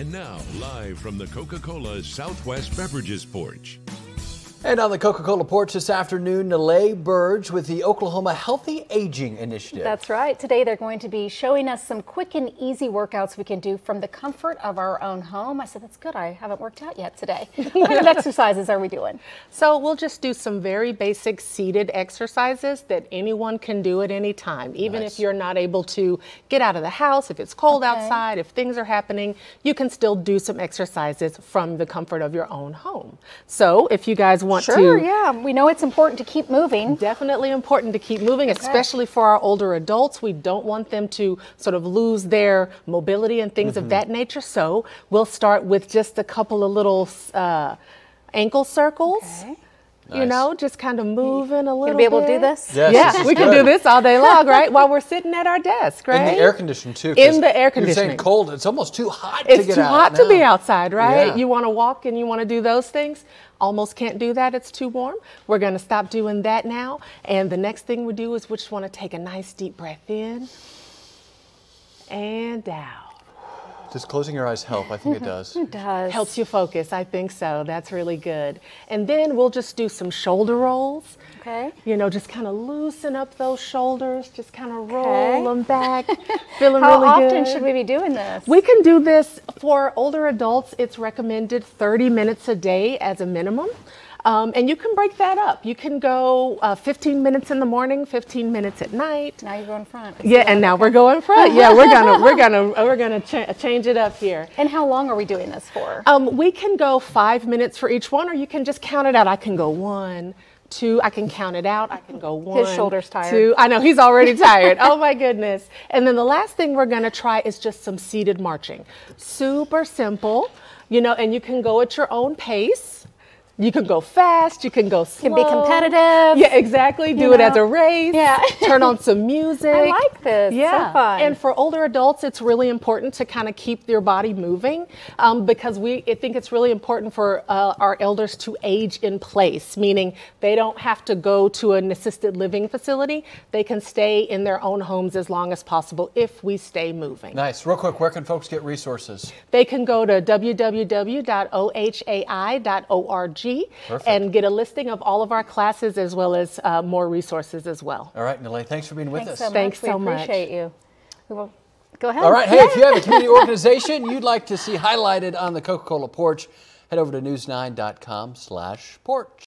And now, live from the Coca Cola Southwest Beverages Porch. And on the Coca-Cola porch this afternoon, Nile Berge with the Oklahoma Healthy Aging Initiative. That's right. Today they're going to be showing us some quick and easy workouts we can do from the comfort of our own home. I said, that's good. I haven't worked out yet today. what kind of exercises are we doing? So we'll just do some very basic seated exercises that anyone can do at any time. Even Nice. if you're not able to get out of the house, if it's cold Okay. outside, if things are happening, you can still do some exercises from the comfort of your own home. So if you guys want Sure, to yeah. We know it's important to keep moving. Definitely important to keep moving, especially for our older adults. We don't want them to sort of lose their mobility and things Mm-hmm. of that nature. So we'll start with just a couple of little uh, ankle circles. Okay. You know, just kind of moving a little. Gonna be able to do bit. this? Yes, Yeah, is we can do this all day long, right? While we're sitting at our desk, right? In the air conditioning too. In the air conditioning. You're saying cold. It's almost too hot to It's get too out hot to be outside, right? Yeah. You want to walk and you want to do those things. Almost can't do that. It's too warm. We're going to stop doing that now. And the next thing we do is we just want to take a nice deep breath in and out. Does closing your eyes help? I think it mm-hmm. does. It does. Helps you focus. I think so. That's really good. And then we'll just do some shoulder rolls. Okay. You know, just kind of loosen up those shoulders. Just kind of roll Okay. them back. Feeling How really How often good. should we be doing this? We can do this for older adults. It's recommended 30 minutes a day as a minimum. Um, and you can break that up. You can go uh, 15 minutes in the morning, 15 minutes at night. now you're going front. Yeah, and now we're going front. Yeah, we're gonna we're gonna we're gonna cha- change it up here. And how long are we doing this for? Um, we can go five minutes for each one, or you can just count it out. I can go one, two. I can count it out. I can go one. shoulder's tired. Two. I know he's already tired. Oh my goodness. And then the last thing we're gonna try is just some seated marching. Super simple, you know, and you can go at your own pace. You can go fast. You can go slow. You Can be competitive. Yeah, exactly. Do it as a race. Yeah. Turn on some music. I like this. So Yeah. fun. And for older adults, it's really important to kind of keep your body moving um, because we I think it's really important for uh, our elders to age in place, meaning they don't have to go to an assisted living facility. They can stay in their own homes as long as possible if we stay moving. Nice. Real quick, where can folks get resources? They can go to www.ohai.org Perfect. and get a listing of all of our classes as well as uh, more resources as well. All right, Nile, thanks for being with Thanks us. so Thanks much. so we much. appreciate you. We will go ahead. All right, hey, if you have a community organization you'd like to see highlighted on the Coca-Cola porch, head over to news9.com slash porch.